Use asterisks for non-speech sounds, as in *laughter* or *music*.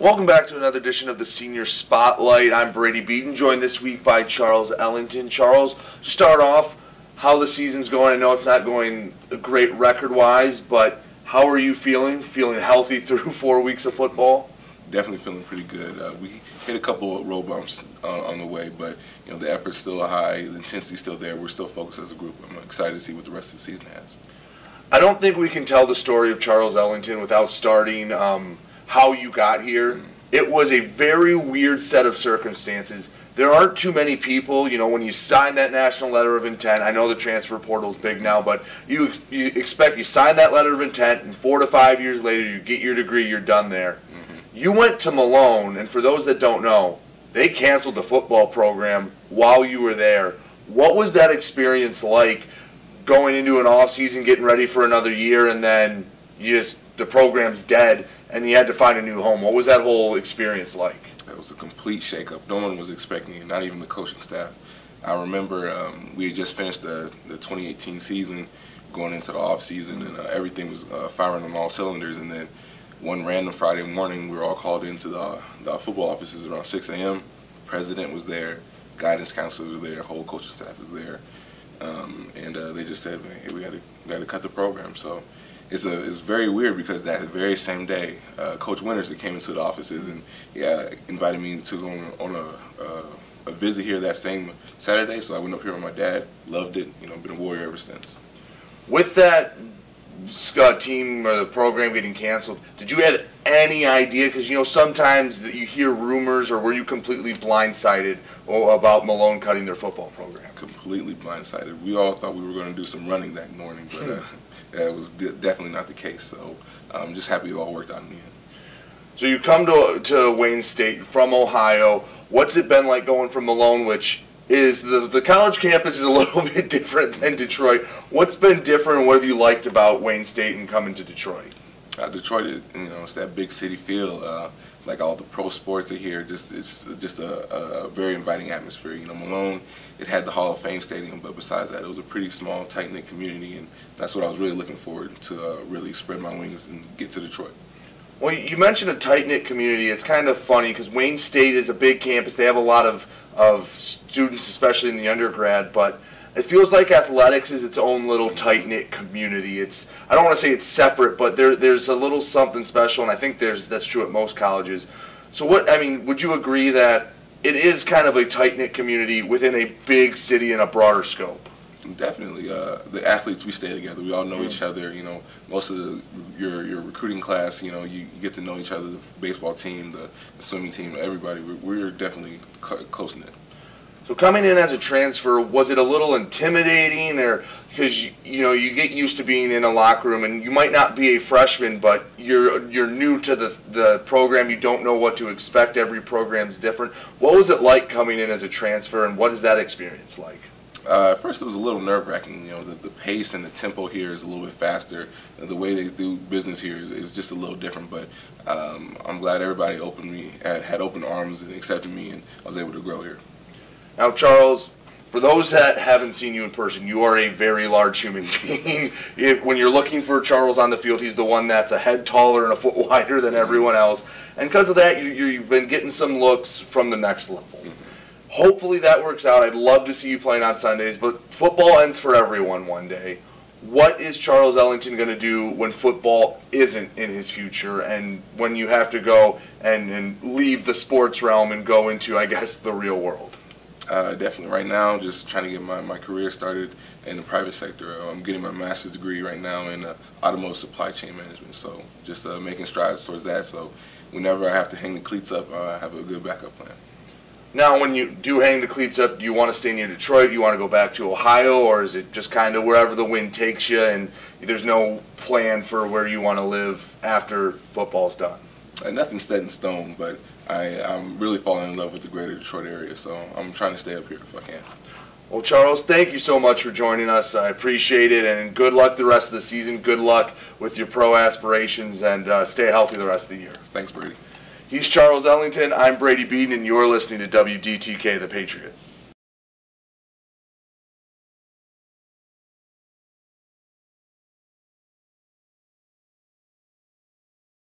Welcome back to another edition of the Senior Spotlight. I'm Brady Beedon, joined this week by Charles Ellington. Charles, to start off, how the season's going. I know it's not going great record-wise, but how are you feeling? Feeling healthy *laughs* through four weeks of football? Definitely feeling pretty good. Uh, we hit a couple of road bumps uh, on the way, but you know the effort's still high, the intensity's still there. We're still focused as a group. I'm excited to see what the rest of the season has. I don't think we can tell the story of Charles Ellington without starting. Um, how you got here. It was a very weird set of circumstances. There aren't too many people, you know, when you sign that national letter of intent. I know the transfer portal is big now, but you, you expect you sign that letter of intent, and four to five years later, you get your degree, you're done there. Mm-hmm. You went to Malone, and for those that don't know, they canceled the football program while you were there. What was that experience like going into an off season, getting ready for another year, and then you just the program's dead? and you had to find a new home. What was that whole experience like? It was a complete shakeup. No one was expecting it, not even the coaching staff. I remember um, we had just finished the, the 2018 season, going into the off season, and uh, everything was uh, firing on all cylinders. And then one random Friday morning, we were all called into the, the football offices around 6 a.m. President was there, guidance counselors were there, whole coaching staff was there, um, and uh, they just said, "Hey, we to got to cut the program." So it's a it's very weird because that very same day, uh, Coach Winters came into the offices and yeah invited me to go on, on a, uh, a visit here that same Saturday. So I went up here with my dad. Loved it. You know, been a warrior ever since. With that uh, team or the program getting canceled, did you have any idea? Because you know sometimes that you hear rumors, or were you completely blindsided about Malone cutting their football program? Completely blindsided. We all thought we were going to do some running that morning, but. Uh, *laughs* that was definitely not the case. So I'm just happy it all worked out in the end. So you come to, to Wayne State from Ohio. What's it been like going from Malone, which is the, the college campus is a *laughs* little bit different than Detroit. What's been different and what have you liked about Wayne State and coming to Detroit? Uh, Detroit, is, you know, it's that big city feel. Uh, like all the pro sports are here. Just it's just a, a, very inviting atmosphere. You know, Malone, it had the Hall of Fame stadium, but besides that, it was a pretty small, tight knit community, and that's what I was really looking forward to uh, really spread my wings and get to Detroit. Well, you mentioned a tight knit community. It's kind of funny because Wayne State is a big campus. They have a lot of of students, especially in the undergrad, but it feels like athletics is its own little tight knit community. It's I don't want to say it's separate, but there there's a little something special, and I think there's that's true at most colleges. So what I mean, would you agree that it is kind of a tight knit community within a big city in a broader scope? Definitely, uh, the athletes we stay together. We all know each other. You know, most of the, your your recruiting class. You know, you, you, get to know each other. The baseball team, the, the swimming team, everybody. We're, we're definitely close knit. So coming in as a transfer, was it a little intimidating, or because you, you know you get used to being in a locker room, and you might not be a freshman, but you're you're new to the the program. You don't know what to expect. Every program's different. What was it like coming in as a transfer, and what is that experience like? Uh, at first, it was a little nerve-wracking. You know, the, the pace and the tempo here is a little bit faster. The way they do business here is, is just a little different. But um, I'm glad everybody opened me had, had open arms and accepted me, and I was able to grow here. Now, Charles, for those that haven't seen you in person, you are a very large human *laughs* being. if, when you're looking for Charles on the field, he's the one that's a head taller and a foot *laughs* wider than everyone else. And because of that, you, have been getting some looks from the next level. Hopefully that works out. I'd love to see you playing on Sundays, but football ends for everyone one day. What is Charles Ellington going to do when football isn't in his future and when you have to go and, and leave the sports realm and go into, I guess, the real world? Uh, definitely. Right now, just trying to get my, my career started in the private sector. I'm getting my master's degree right now in uh, automotive supply chain management. So just uh, making strides towards that. So whenever I have to hang the cleats up, uh, I have a good backup plan. Now, when you do hang the cleats up, do you want to stay near Detroit? Do you want to go back to Ohio, or is it just kind of wherever the wind takes you, and there's no plan for where you want to live after football's done? Uh, nothing's set in stone, but I, I'm really falling in love with the greater Detroit area, so I'm trying to stay up here if I can. Well, Charles, thank you so much for joining us. I appreciate it, and good luck the rest of the season. Good luck with your pro aspirations, and uh, stay healthy the rest of the year. Thanks, Brady. He's Charles Ellington. I'm Brady Beedon, and you're listening to WDTK, The Patriot.